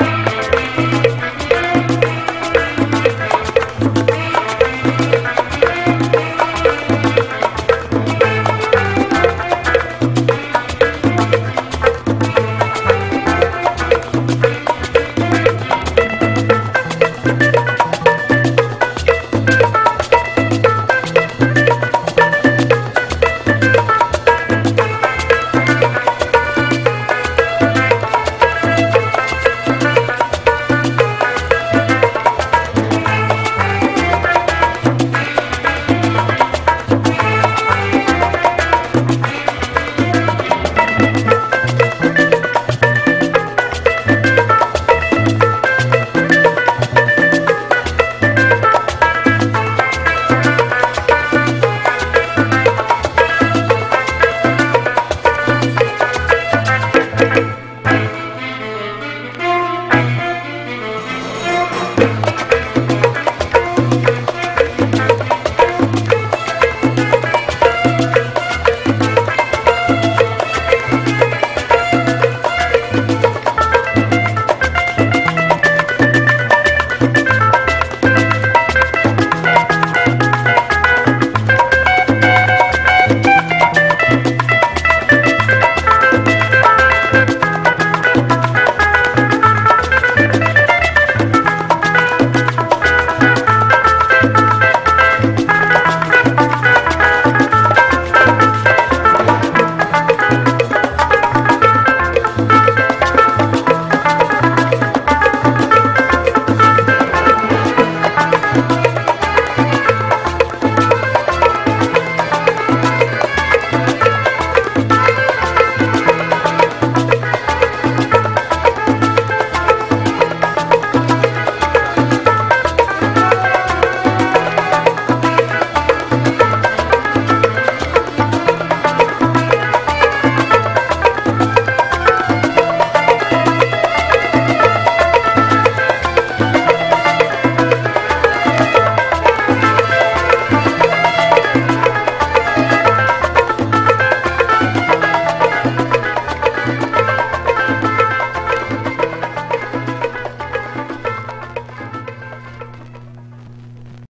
you